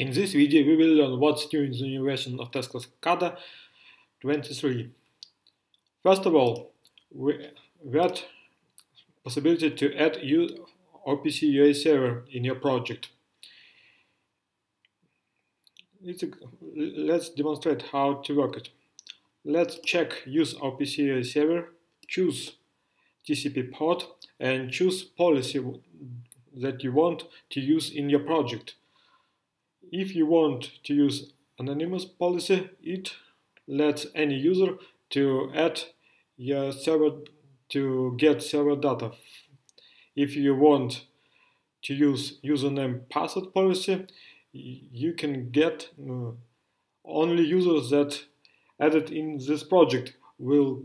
In this video we will learn what's new in the new version of Tesla SCADA 23. First of all, we had possibility to add OPC UA server in your project. A, let's demonstrate how to work it. Let's check use OPC UA server, choose TCP port and choose policy that you want to use in your project. If you want to use anonymous policy, it lets any user to add your server to get server data. If you want to use username password policy, you can get uh, only users that added in this project will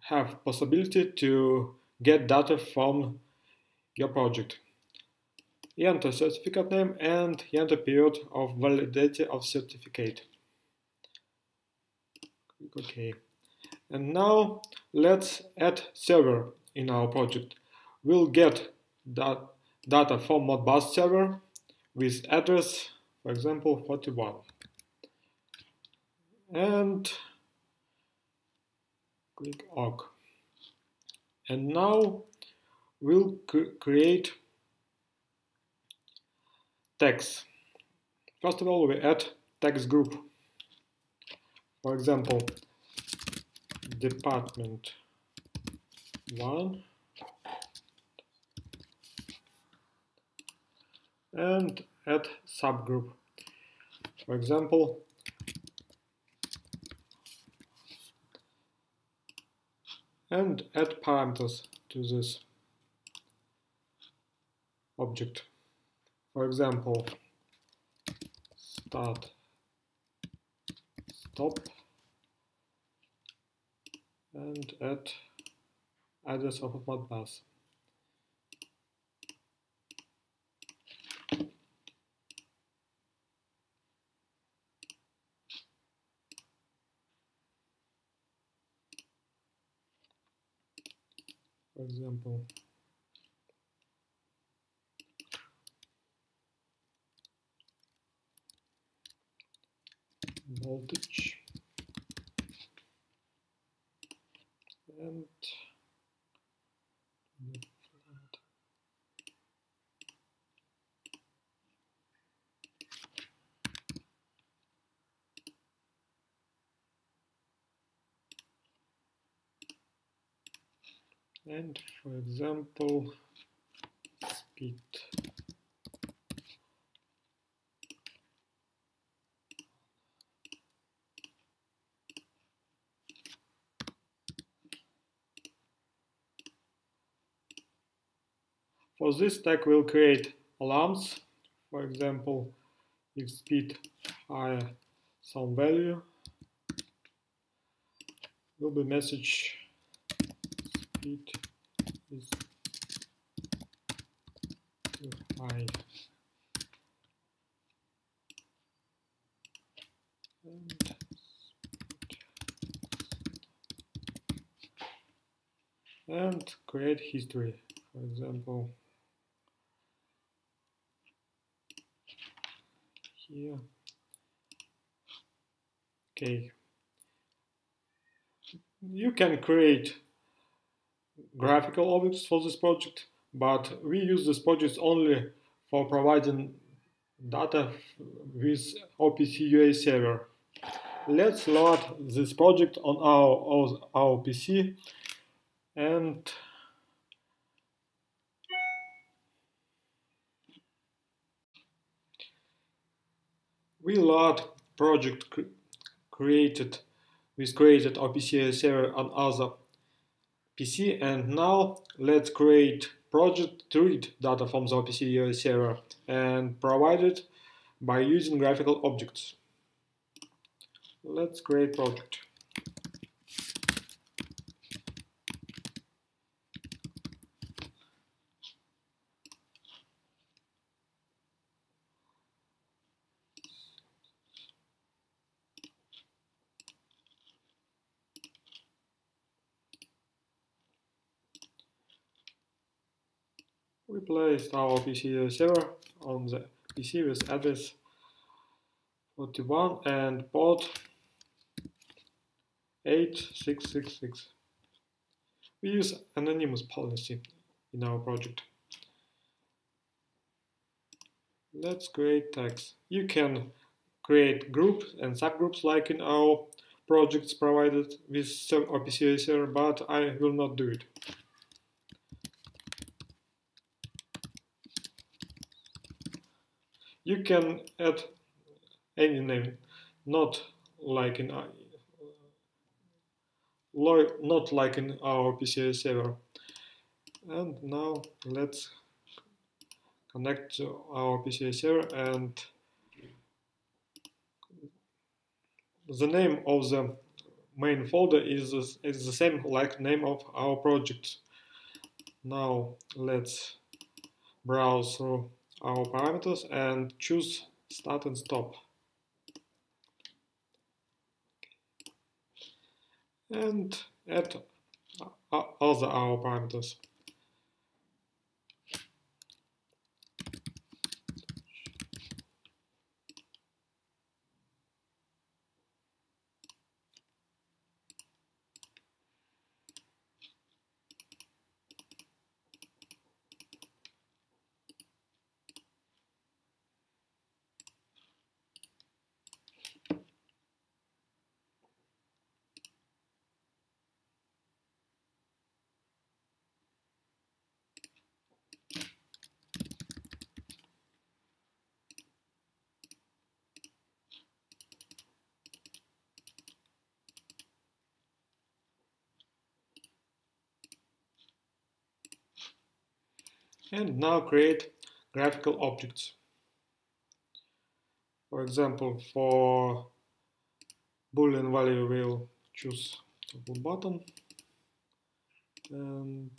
have possibility to get data from your project enter certificate name and enter period of validity of certificate. Click OK. And now let's add server in our project. We'll get that data from Modbus server with address, for example, 41. And click OK. And now we'll create tags. First of all, we add tags group. For example, department 1 and add subgroup. For example, and add parameters to this object. For example, start, stop, and add address of a Modbus. For example, voltage. And and for example speed For this tag we'll create alarms. For example, if speed higher some value, will be message speed is too high. And create history for example here okay you can create graphical objects for this project but we use this project only for providing data with OPC UA server. Let's load this project on our, our, our PC and we load project cr created with created OPC server on other PC and now let's create project to read data from the OPC uh, server and provide it by using graphical objects. Let's create project. We placed our PC server on the PC with address 41 and port 8666. We use anonymous policy in our project. Let's create tags. You can create groups and subgroups like in our projects provided with OPC server, but I will not do it. You can add any name, not like in uh, not like in OPC UA server. And now let's connect to OPC UA server and the name of the main folder is, is the same like name of our project. Now let's browse through our parameters and choose start and stop. And add other our parameters. And now create graphical objects. For example, for boolean value we'll choose toggle button and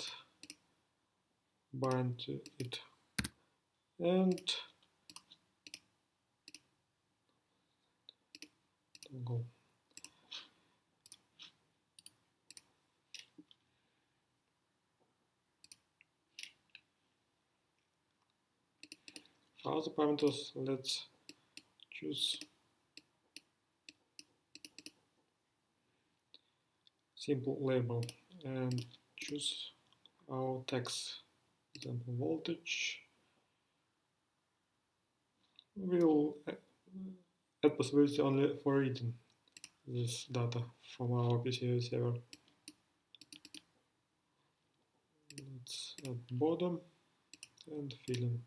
bind it and other parameters let's choose. Simple label. And choose our text. Example voltage. We'll uh, add possibility only for reading this data from OPC UA server. Let's add bottom and filling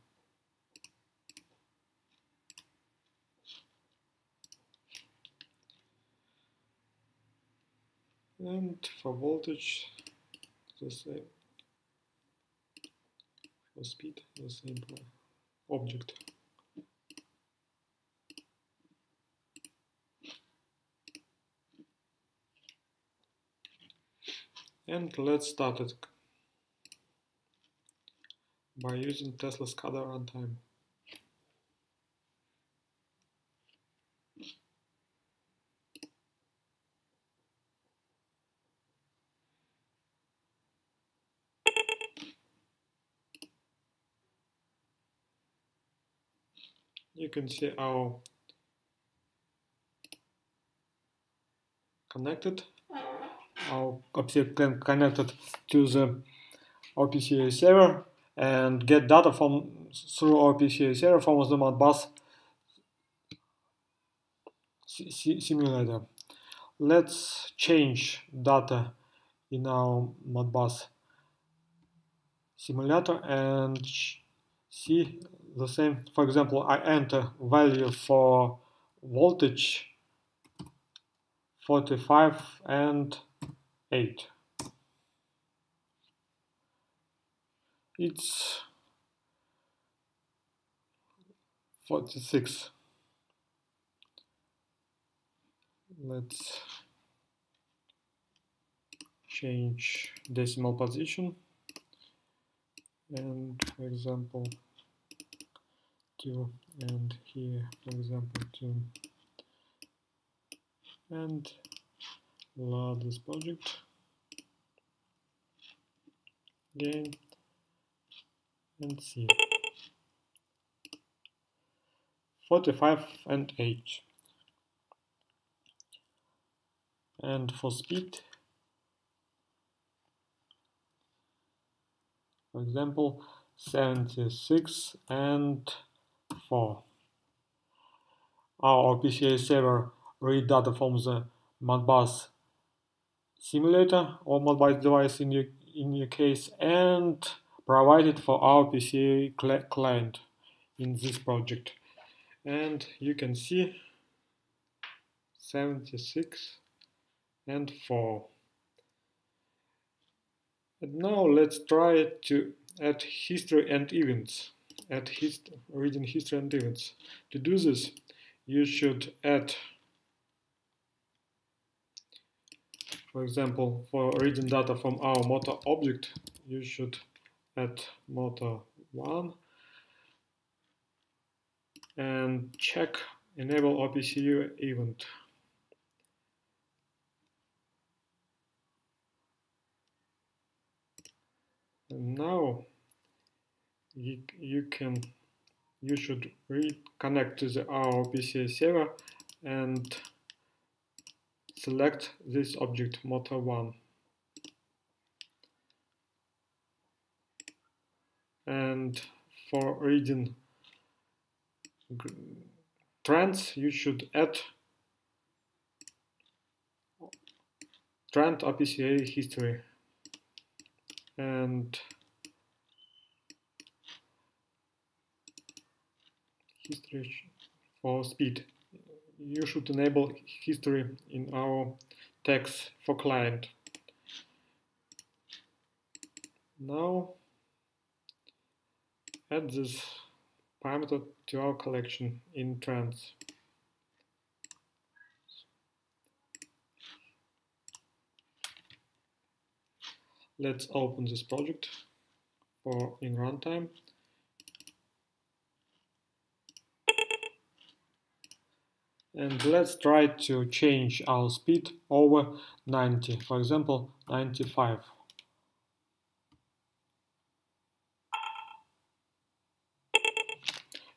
and for voltage the same for speed the same object. And let's start it. By using Tesla SCADA runtime you can see our oh, connected our object can connected to the OPC server and get data from through OPC server from the Modbus simulator. Let's change data in our Modbus simulator and see the same. For example, I enter value for voltage 45 and 8. It's 46. Let's change decimal position and for example 2 and here for example 2 and load this project. Again and see 45 and 8 and for speed for example 76 and 4 OPC UA server read data from the Modbus simulator or Modbus device in your, in your case and provide it for OPC UA client in this project. And you can see 76 and 4 and now let's try to add history and events add hist reading history and events to do this you should add for example for reading data from our motor object you should add motor 1 and check enable OPC UA event. And now you, you can you should reconnect to the OPC UA server and select this object motor 1 and for reading trends you should add trend OPC UA history. And history for speed you should enable history in our tags for client now add this parameter to our collection in trends. Let's open this project for in runtime. And let's try to change our speed over 90, for example 95.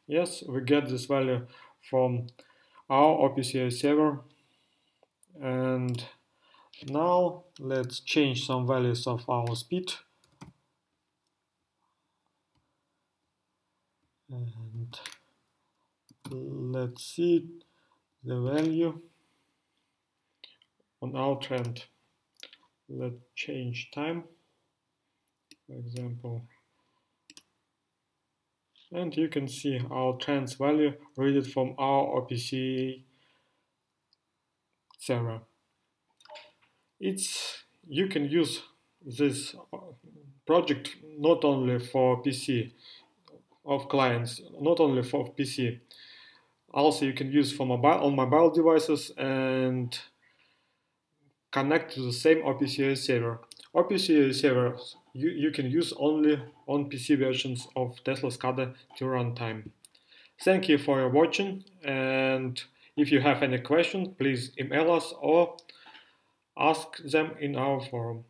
Yes, we get this value from our OPC UA server. And now let's change some values of our speed. And let's see the value on our trend. Let's change time. For example, and you can see our trends value read it from our OPC server. It's you can use this project not only for PC of clients, not only for PC. Also, you can use for mobile on mobile devices and connect to the same OPC server. OPC server you, you can use only on PC versions of Tesla SCADA to runtime. Thank you for your watching and if you have any questions, please email us or ask them in our forum.